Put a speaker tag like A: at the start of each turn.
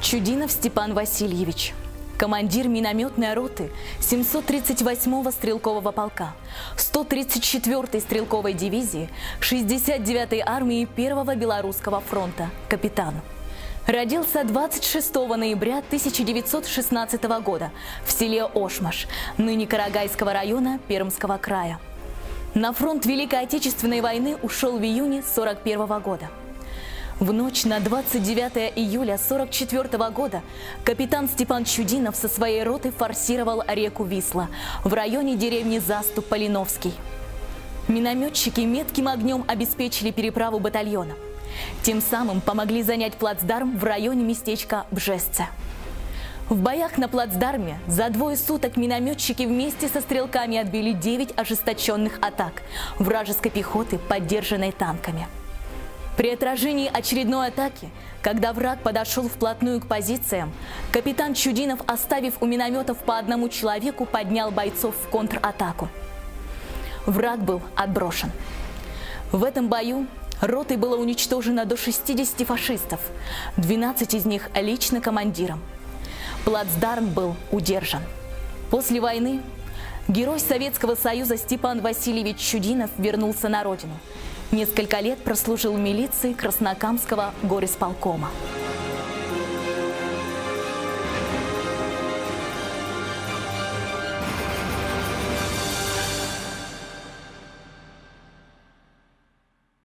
A: Чудинов Степан Васильевич, командир минометной роты 738-го стрелкового полка, 134-й стрелковой дивизии 69-й армии Первого Белорусского фронта, капитан. Родился 26 ноября 1916 года в селе Ошмаш, ныне Карагайского района Пермского края. На фронт Великой Отечественной войны ушел в июне 1941 года. В ночь на 29 июля 1944 года капитан Степан Чудинов со своей роты форсировал реку Висла в районе деревни Заступ Полиновский. Минометчики метким огнем обеспечили переправу батальона. Тем самым помогли занять плацдарм в районе местечка Бжесце. В боях на плацдарме за двое суток минометчики вместе со стрелками отбили 9 ожесточенных атак вражеской пехоты, поддержанной танками. При отражении очередной атаки, когда враг подошел вплотную к позициям, капитан Чудинов, оставив у минометов по одному человеку, поднял бойцов в контратаку. Враг был отброшен. В этом бою ротой было уничтожено до 60 фашистов, 12 из них лично командиром. Плацдарм был удержан. После войны герой Советского Союза Степан Васильевич Чудинов вернулся на родину. Несколько лет прослужил в милиции Краснокамского горисполкома.